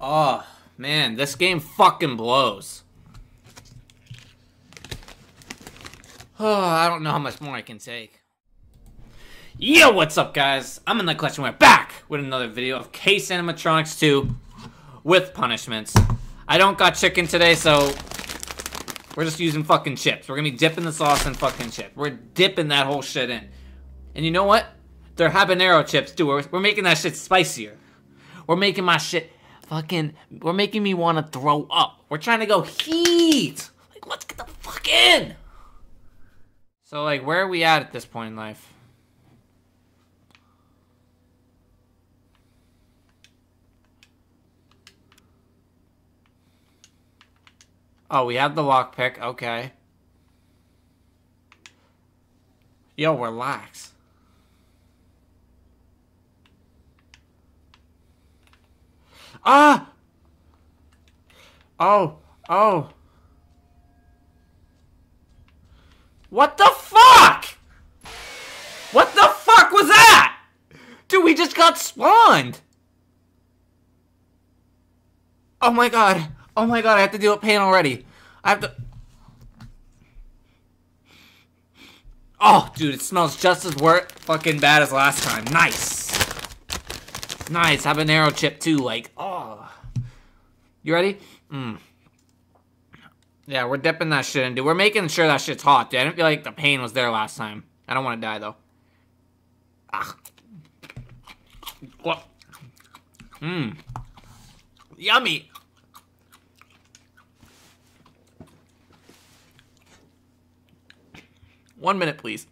Oh, man, this game fucking blows. Oh, I don't know how much more I can take. Yo, what's up, guys? I'm in the collection. We're back with another video of Case Animatronics 2 with punishments. I don't got chicken today, so we're just using fucking chips. We're gonna be dipping the sauce in fucking chips. We're dipping that whole shit in. And you know what? They're habanero chips, too. We're, we're making that shit spicier. We're making my shit fucking. We're making me want to throw up. We're trying to go heat. Like, let's get the fuck in. So, like, where are we at at this point in life? Oh, we have the lockpick. Okay. Yo, relax. Ah! Oh, oh. What the fuck? What the fuck was that? Dude, we just got spawned. Oh my god. Oh my god, I have to deal with pain already. I have to... Oh, dude, it smells just as wor fucking bad as last time. Nice. Nice, habanero chip too, like, oh. You ready? Mmm. Yeah, we're dipping that shit in, dude. We're making sure that shit's hot, dude. I didn't feel like the pain was there last time. I don't want to die, though. Ah. Mmm. Yummy. One minute, please.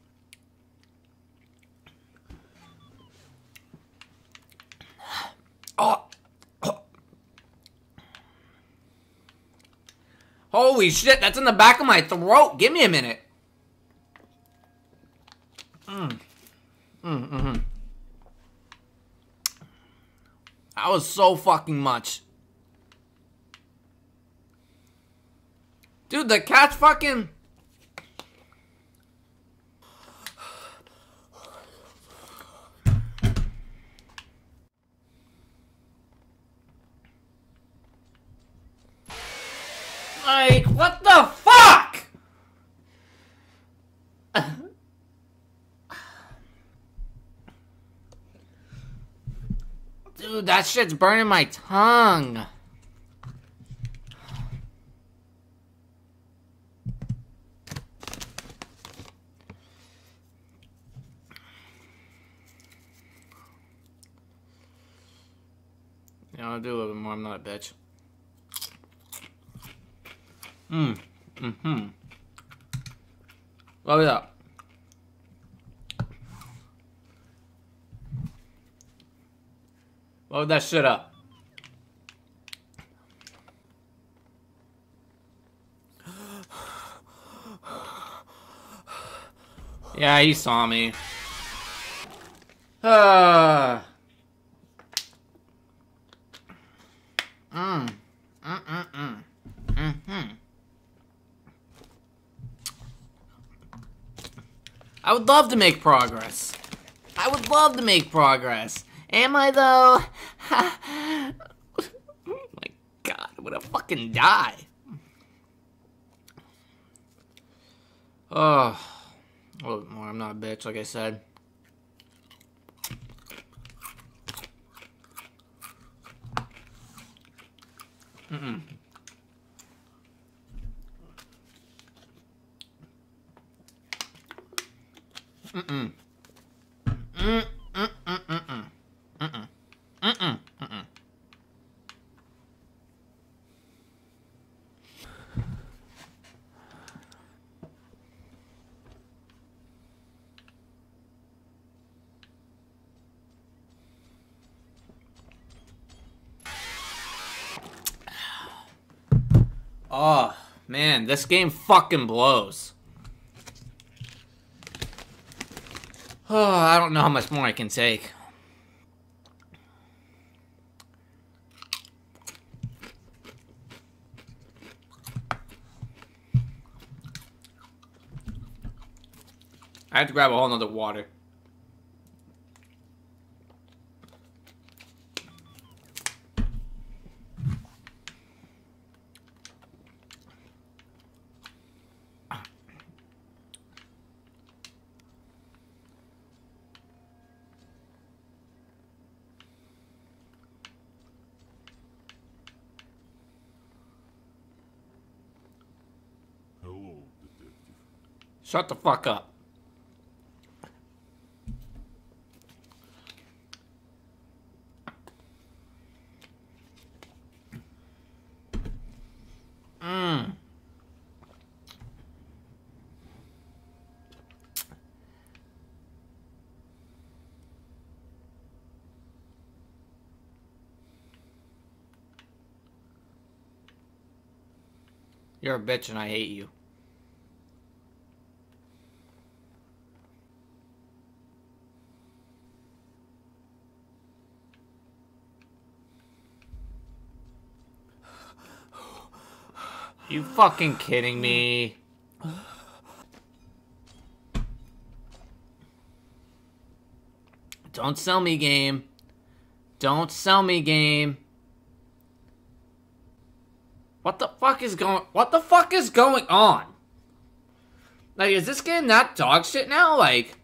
Oh. oh. Holy shit, that's in the back of my throat. Give me a minute. Mm. Mm, mm-hmm. That was so fucking much. Dude, the cat's fucking... Like, what the fuck? Dude, that shit's burning my tongue. Yeah, I'll do a little bit more. I'm not a bitch. Mmm. Mm-hmm. Love it Load that shit up. Yeah, he saw me. Uh. Mm. Mm-mm-mm. Mm-hmm. I would love to make progress. I would love to make progress. Am I though? my god, I'm gonna fucking die. Oh, a little bit more. I'm not a bitch, like I said. Mm-mm. Mm-mm. Mm-mm. Mm-mm. Mm-mm. Mm-mm. Mm-mm. Oh, man, this game fucking blows. Oh, I don't know how much more I can take. I have to grab a whole nother water. Shut the fuck up. Mmm. You're a bitch and I hate you. You fucking kidding me? Don't sell me game. Don't sell me game. What the fuck is going What the fuck is going on? Like is this game not dog shit now? Like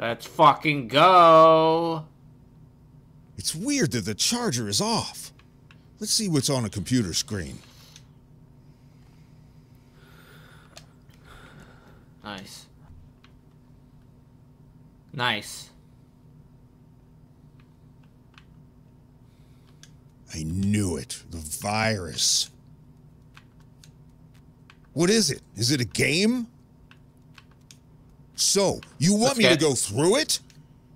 Let's fucking go. It's weird that the charger is off. Let's see what's on a computer screen. Nice. Nice. I knew it. The virus. What is it? Is it a game? So, you want Let's me to get- go through it?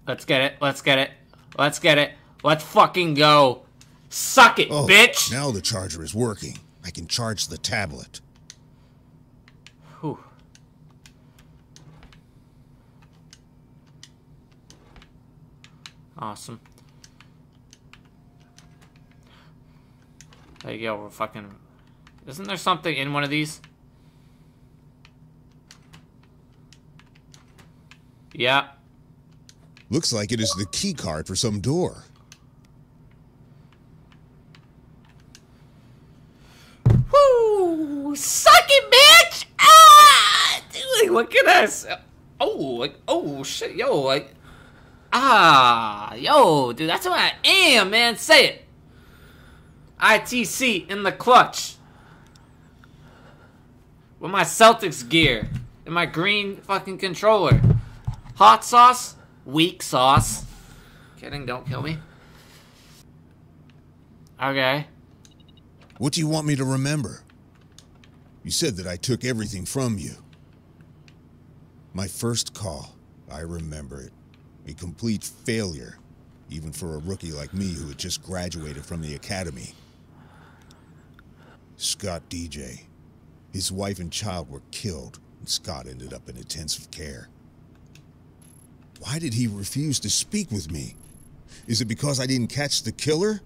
Let's get it. Let's get it. Let's get it. Let's fucking go. Suck it, Oh, bitch. now the charger is working. I can charge the tablet. Whew. Awesome. There you go. We're fucking. Isn't there something in one of these? Yeah. Looks like it is the key card for some door. Woo! Suck it, bitch! Ah! Dude, what can I say? Oh, like, oh, shit, yo, like, ah, yo, dude, that's what I am, man. Say it. ITC in the clutch. With my Celtics gear. And my green fucking controller. Hot sauce, weak sauce. Kidding, don't kill me. Okay. What do you want me to remember? You said that I took everything from you. My first call, I remember it. A complete failure, even for a rookie like me who had just graduated from the academy. Scott DJ. His wife and child were killed, and Scott ended up in intensive care. Why did he refuse to speak with me? Is it because I didn't catch the killer?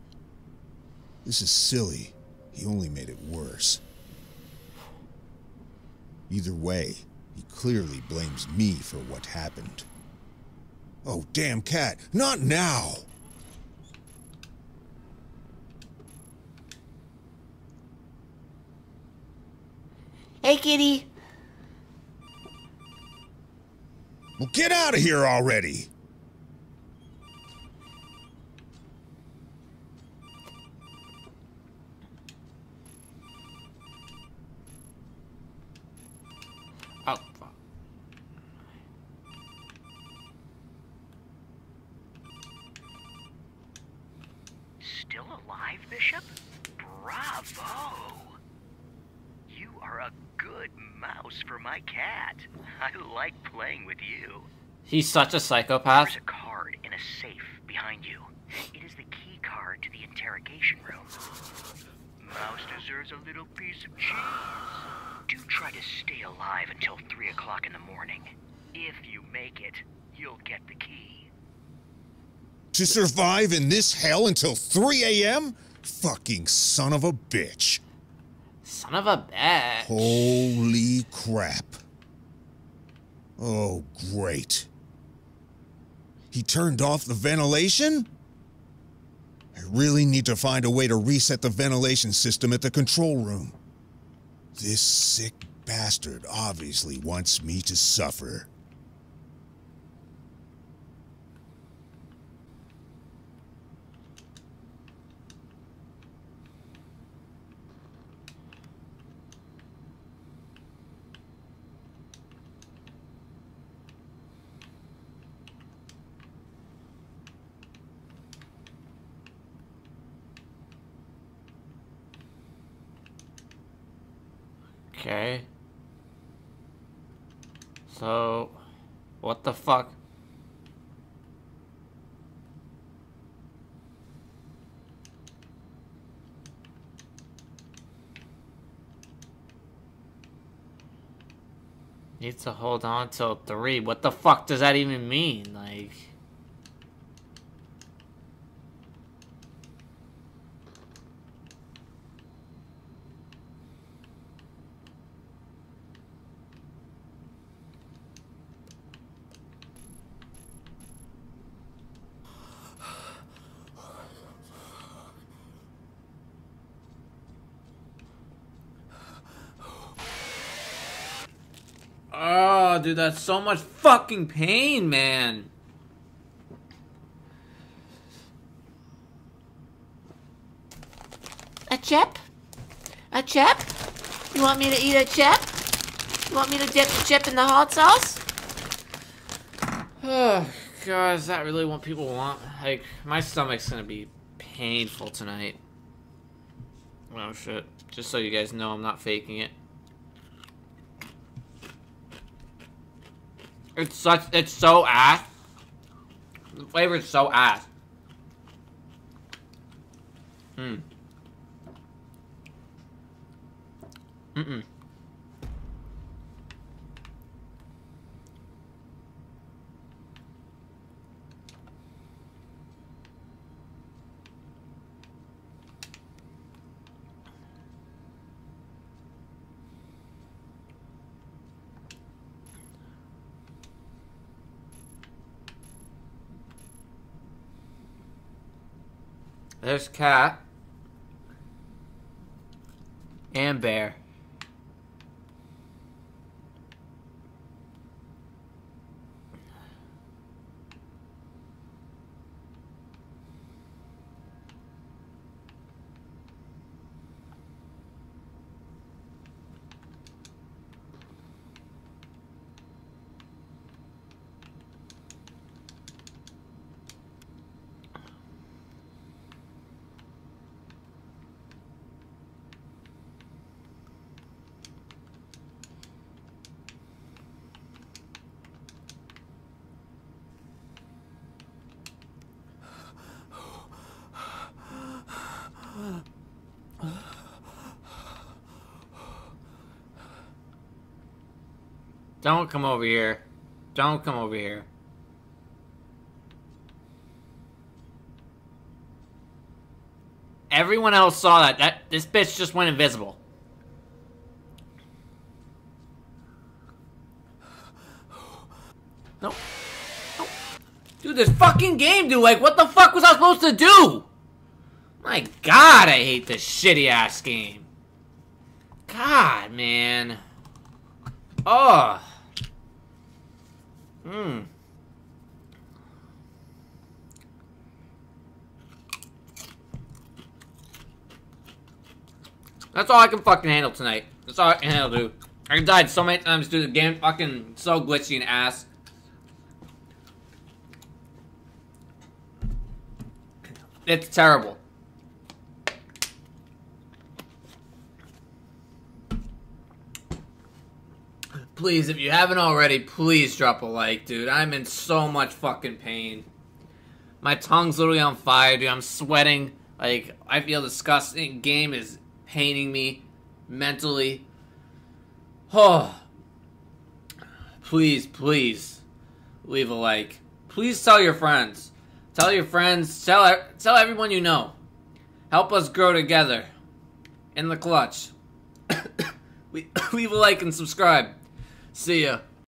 This is silly. He only made it worse. Either way, he clearly blames me for what happened. Oh, damn cat, not now! Hey, kitty. Well, get out of here already! Oh, fuck. Still alive, Bishop? Bravo! You are a good mouse for my cat. I like playing with you. He's such a psychopath. There's a card in a safe behind you. It is the key card to the interrogation room. Mouse deserves a little piece of cheese. Do try to stay alive until 3 o'clock in the morning. If you make it, you'll get the key. To survive in this hell until 3 a.m.? Fucking son of a bitch. Son of a bitch. Holy crap. Oh, great. He turned off the ventilation? I really need to find a way to reset the ventilation system at the control room. This sick bastard obviously wants me to suffer. Okay. So, what the fuck? Needs to hold on till three. What the fuck does that even mean? Like. Oh, dude, that's so much fucking pain, man. A chip? A chip? You want me to eat a chip? You want me to dip the chip in the hot sauce? Oh, God, is that really what people want? Like, my stomach's gonna be painful tonight. Oh, shit. Just so you guys know, I'm not faking it. It's such, it's so ass. The flavor is so ass. Hmm. Mm-mm. There's cat. And bear. Don't come over here. Don't come over here. Everyone else saw that. That this bitch just went invisible. No. no. Dude, this fucking game, dude. Like, what the fuck was I supposed to do? My god, I hate this shitty ass game. God, man. Oh. Hmm. That's all I can fucking handle tonight. That's all I can handle, dude. I died so many times, dude. The game fucking so glitchy and ass. It's terrible. Please, if you haven't already, please drop a like, dude. I'm in so much fucking pain. My tongue's literally on fire, dude. I'm sweating. Like, I feel disgusting. Game is paining me mentally. Oh. Please, please, leave a like. Please tell your friends. Tell your friends. Tell, tell everyone you know. Help us grow together. In the clutch. leave a like and subscribe. See ya.